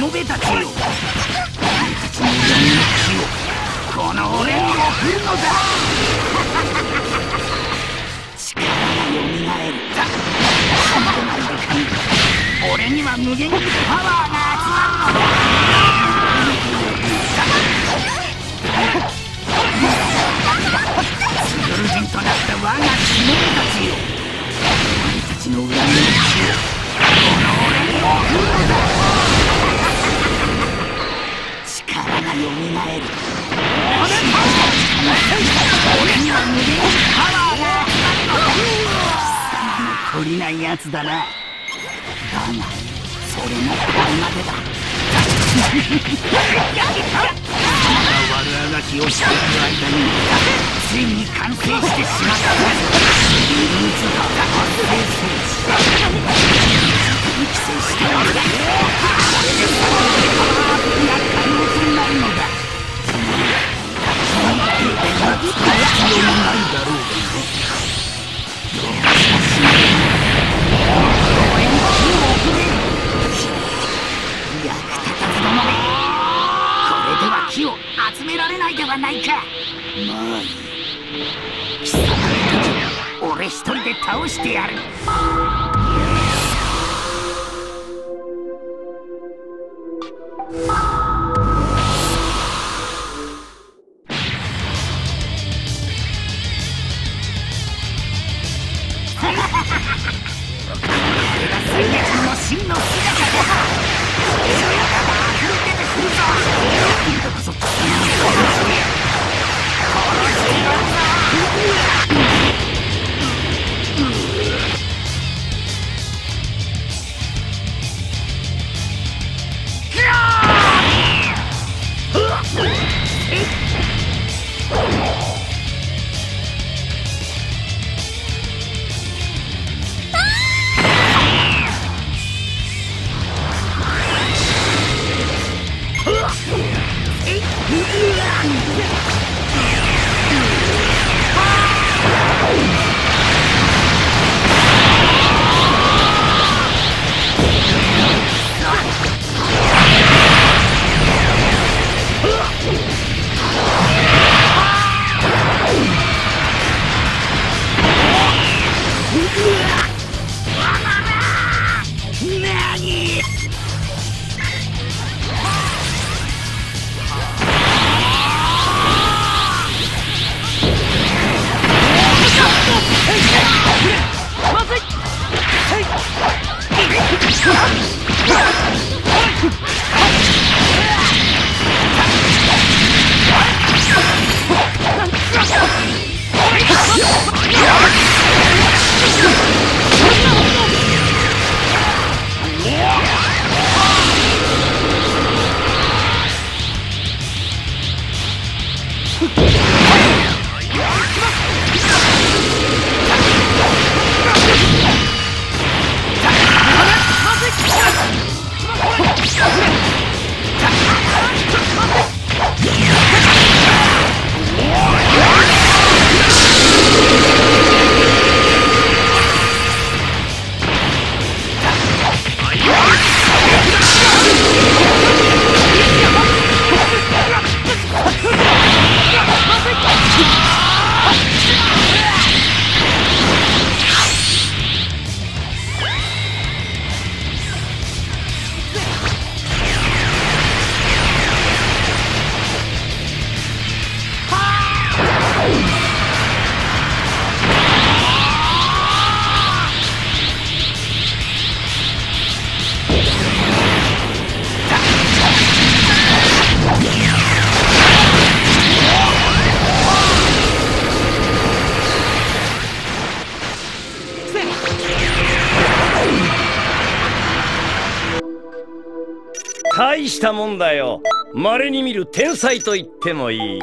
もべたちよお前た。ちの闇の血をこの俺に送るのだ力がよみがえるだそんでなまるで神俺には無限にパワーえる。俺には無限にパワーが集まるのだ懲りないやつだな。だがそれもこれまでだ。悪あがきをしている間についに完成してしまった。イルーズが集められないではないか。まあいい。貴様の敵俺一人で倒してやる。これが最悪の真の Yeah! 大したもんだよ。稀に見る天才と言ってもいい。